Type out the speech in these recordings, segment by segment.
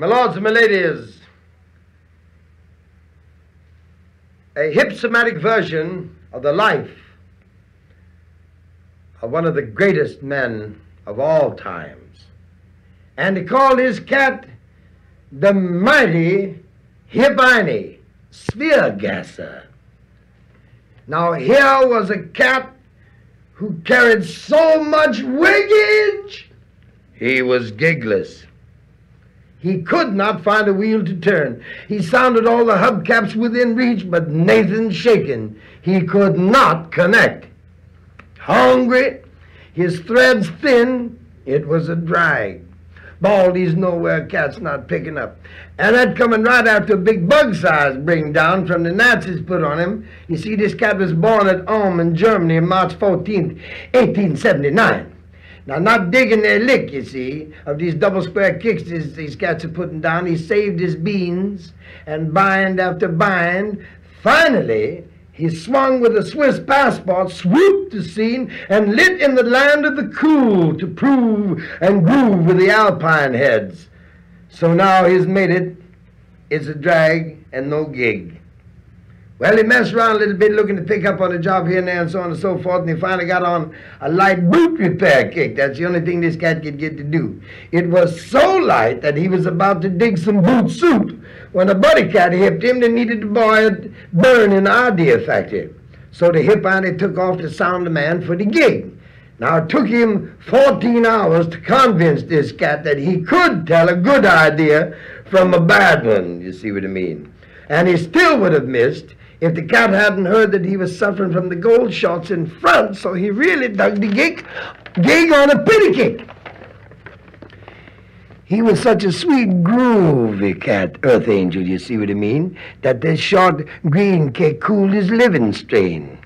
My lords and my ladies, a hypsomatic version of the life of one of the greatest men of all times. And he called his cat the mighty Hippolyte Spheregasser. Now here was a cat who carried so much wiggage, he was gigless. He could not find a wheel to turn. He sounded all the hubcaps within reach, but Nathan shaken. He could not connect. Hungry, his threads thin, it was a drag. Baldy's nowhere cat's not picking up. And that coming right after a big bug size bring down from the Nazis put on him. You see, this cat was born at Ulm in Germany on March 14th, 1879. Now, not digging their lick, you see, of these double square kicks these, these cats are putting down. He saved his beans, and bind after bind, finally, he swung with a Swiss passport, swooped the scene, and lit in the land of the cool to prove and groove with the alpine heads. So now he's made it. It's a drag and no gig. Well, he messed around a little bit looking to pick up on a job here and there and so on and so forth, and he finally got on a light boot repair kick. That's the only thing this cat could get to do. It was so light that he was about to dig some boot soup when a buddy cat hipped him that needed to buy a burn in the idea factory. So the hip he took off to sound the man for the gig. Now, it took him 14 hours to convince this cat that he could tell a good idea from a bad one, you see what I mean? And he still would have missed if the cat hadn't heard that he was suffering from the gold shots in front, so he really dug the gig, gig on a pity kick. He was such a sweet, groovy cat, Earth Angel, you see what I mean, that this short green kick cooled his living strain.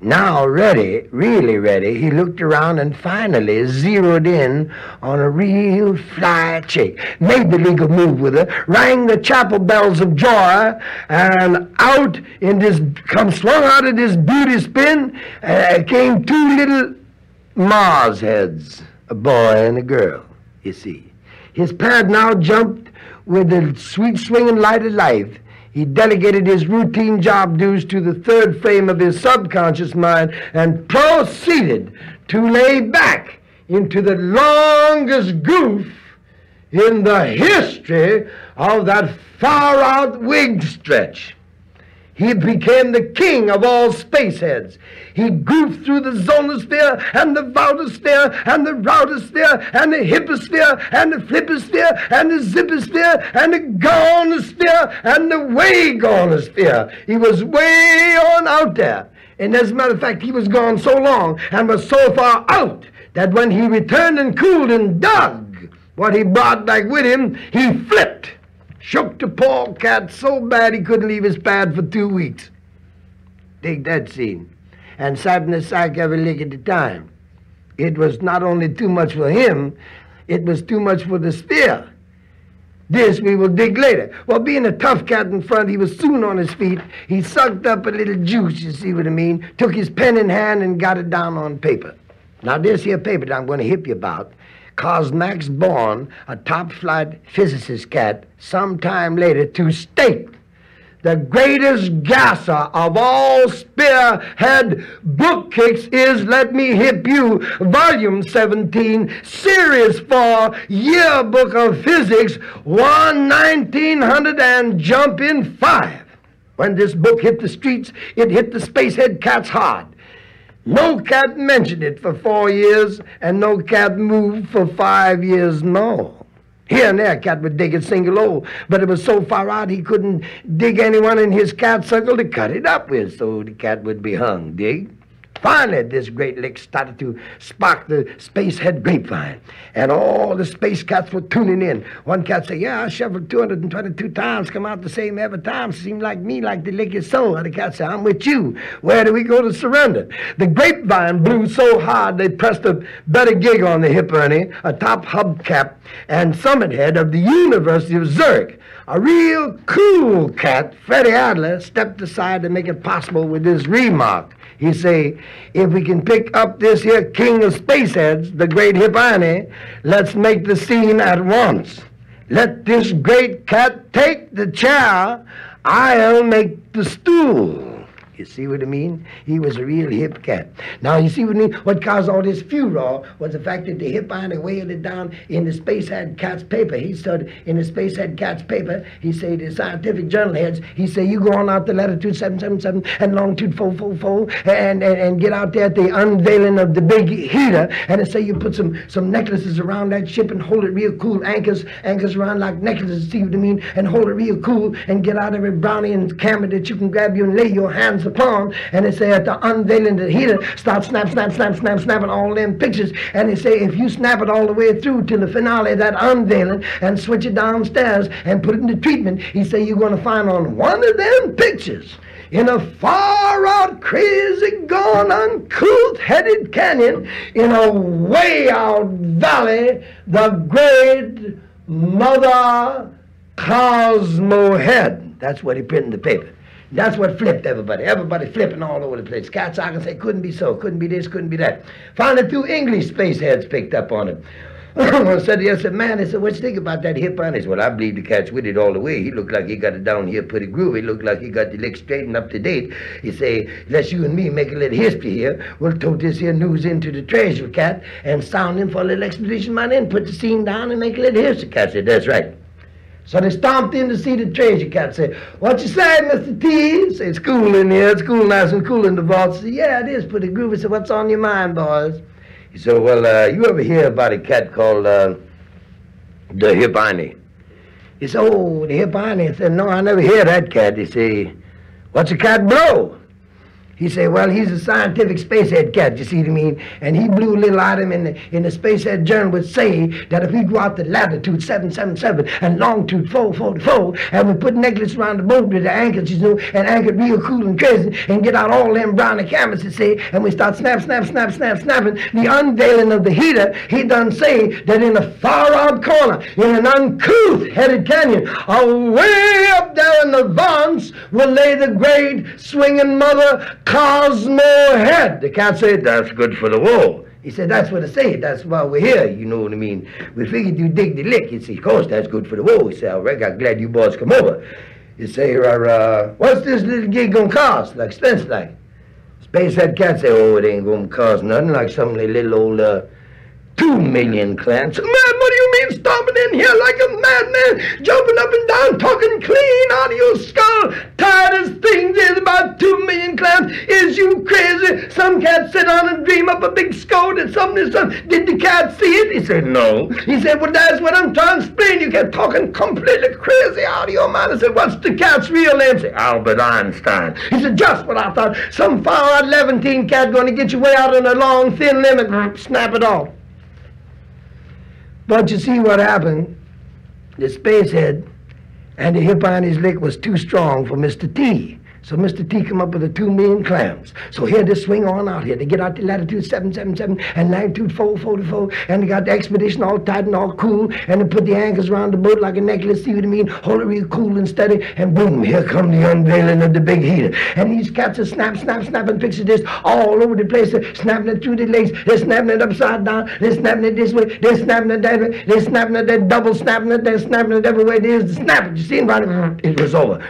Now ready, really ready, he looked around and finally zeroed in on a real fly chick. Made the legal move with her, rang the chapel bells of joy, and out in this, come swung out of this beauty spin, uh, came two little Mars heads, a boy and a girl, you see. His pad now jumped with the sweet swinging light of life he delegated his routine job dues to the third frame of his subconscious mind and proceeded to lay back into the longest goof in the history of that far out wig stretch. He became the king of all spaceheads. He goofed through the zonosphere and the voutosphere and the routosphere and the hipposphere and the flipposphere and the zipposphere and the gonosphere and the way gonosphere. He was way on out there. And as a matter of fact, he was gone so long and was so far out that when he returned and cooled and dug what he brought back with him, he flipped Shook the poor cat so bad he couldn't leave his pad for two weeks. Take that scene. And sat in the sack every lick at a time. It was not only too much for him, it was too much for the sphere. This we will dig later. Well, being a tough cat in front, he was soon on his feet. He sucked up a little juice, you see what I mean, took his pen in hand and got it down on paper. Now, this here paper that I'm going to hip you about caused Max Born, a top flight physicist cat, some time later to state the greatest gasser of all spearhead book is Let Me Hip You, Volume 17, Series 4, Yearbook of Physics, 1 1900 and jump in 5. When this book hit the streets, it hit the spacehead cats hard. No cat mentioned it for four years, and no cat moved for five years more. Here and there, cat would dig a single hole, but it was so far out he couldn't dig anyone in his cat circle to cut it up with, so the cat would be hung, dig? Finally, this great lick started to spark the spacehead grapevine, and all the space cats were tuning in. One cat said, Yeah, I shoveled 222 times, come out the same every time. Seemed like me, like the lick is so. The cat said, I'm with you. Where do we go to surrender? The grapevine blew so hard they pressed a better gig on the Hip Einie, a top hubcap and summit head of the University of Zurich. A real cool cat, Freddie Adler, stepped aside to make it possible with this remark. He say, if we can pick up this here king of spaceheads, the great Hippolyte, let's make the scene at once. Let this great cat take the chair. I'll make the stool. You see what I mean? He was a real hip cat. Now, you see what I mean? What caused all this furor was the fact that the Hip Einie weighed it down in the Spacehead Cat's paper. He said in the Spacehead Cat's paper, he said the scientific journal heads, he said, you go on out to latitude 777 and longitude 444 and, and, and get out there at the unveiling of the big heater. And say you put some, some necklaces around that ship and hold it real cool, anchors, anchors around like necklaces, see what I mean? And hold it real cool and get out every brownie and camera that you can grab you and lay your hands the palm, and they say at the unveiling the heater, start snap, snap, snap, snap, snapping all them pictures. And they say if you snap it all the way through to the finale that unveiling and switch it downstairs and put it in the treatment, he say you're going to find on one of them pictures in a far out, crazy, gone, uncouth headed canyon in a way out valley, the great Mother Cosmo Head. That's what he printed in the paper. That's what flipped everybody. Everybody flipping all over the place. Cats, I can say, couldn't be so, couldn't be this, couldn't be that. Finally, two English space heads picked up on it. One said, yes, said, man, they said, what you think about that hip on this? Well, I believe the cat's with it all the way. He looked like he got it down here pretty groovy. He looked like he got the leg straightened up to date. He say, let's you and me make a little history here. We'll tote this here news into the treasure cat and sound him for a little expedition man in, put the scene down and make a little history. Cat said, that's right. So they stomped in to see the treasure cat. Say, what you say, Mr. T? Say, it's cool in here. It's cool, nice and cool in the vault. Say, yeah, it is pretty groovy. Say, what's on your mind, boys? He said, well, uh, you ever hear about a cat called uh, the Hip Einie? He said, oh, the Hip Einie. I said, no, I never hear that cat. He said, what's a cat blow? He said, well, he's a scientific spacehead cat, you see what I mean? And he blew a little item in the, in the spacehead journal would say that if we go out to latitude 777 and longitude 444 and we put necklace around the boat with the anchors, you know, and anchor real cool and crazy and get out all them brownie cameras, say, and we start snap, snap, snap, snap, snapping, the unveiling of the heater, he done say that in a far out corner, in an uncouth headed canyon, away up there in the vance will lay the great swinging mother Cosmo Head. The cat said, that's good for the war. He said, that's what I say. That's why we're here. You know what I mean? We figured you dig the lick. He said, of course, that's good for the war. He said, all right, I'm glad you boys come over. He say, uh, what's this little gig gonna cost? Like expense like? Spacehead cat say, oh, it ain't gonna cost nothing like some little old uh, two million clams. Stomping in here like a madman, jumping up and down, talking clean out of your skull? Tired as things is about two million clams. Is you crazy? Some cat sit down and dream up a big scold and something something. Did the cat see it? He said, no. He said, well, that's what I'm trying to explain. You kept talking completely crazy out of your mind. I said, what's the cat's real name? Said, Albert Einstein. He said, just what I thought. Some far-out Levantine cat going to get you way out on a long, thin limb and snap it off. But you see what happened? The spacehead and the hip on his lick was too strong for Mr. T. So Mr. T come up with the two million clams. So here they swing on out here. They get out to latitude 777 and latitude 444, and they got the expedition all tight and all cool, and they put the anchors around the boat like a necklace, see what I mean? Hold it real cool and steady, and boom, here come the unveiling of the big heater. And these cats are snap, snap, snapping pictures this all over the place. They're snapping it through the legs. They're snapping it upside down. They're snapping it this way. They're snapping it that way. They're snapping it, they're double snapping it. They're snapping it every way there is snap it. You see it right? It was over.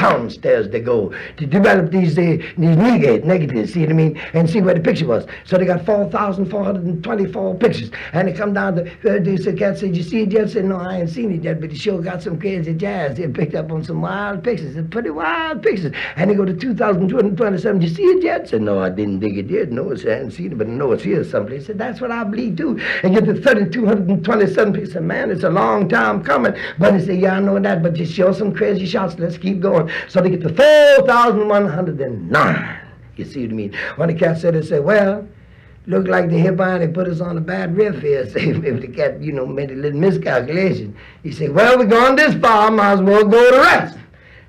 Downstairs they go to develop these uh, these negate, negatives, see what I mean, and see where the picture was. So they got 4,424 pictures. And they come down to, uh, said, cat said, you see it yet? Said, no, I ain't seen it yet, but the show got some crazy jazz. They picked up on some wild pictures, some pretty wild pictures. And they go to 2,227, you see it yet? Said, no, I didn't dig it yet. No, I haven't seen it, but I know it's here someplace. Said, that's what I believe too. And get to 3,227 pictures. Man, it's a long time coming. But he said, yeah, I know that, but just show some crazy shots. Let's keep going. So they get to 4,109. You see what I mean? When the cat said it, said, well, looked like the iron, they put us on a bad riff here. Say, if the cat, you know, made a little miscalculation. He said, well, we're going this far, might as well go to rest.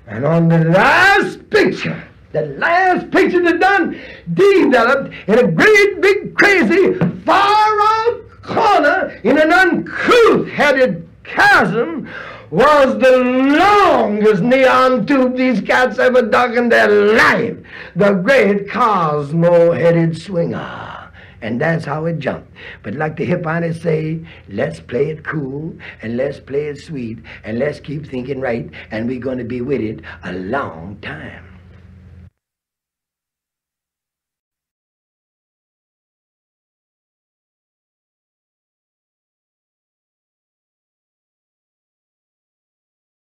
And on the last picture, the last picture that done developed in a great big crazy far out corner in an uncouth headed chasm was the longest neon tube these cats ever dug in their life. The great Cosmo-headed swinger. And that's how it jumped. But like the hip artists say, let's play it cool and let's play it sweet and let's keep thinking right and we're going to be with it a long time.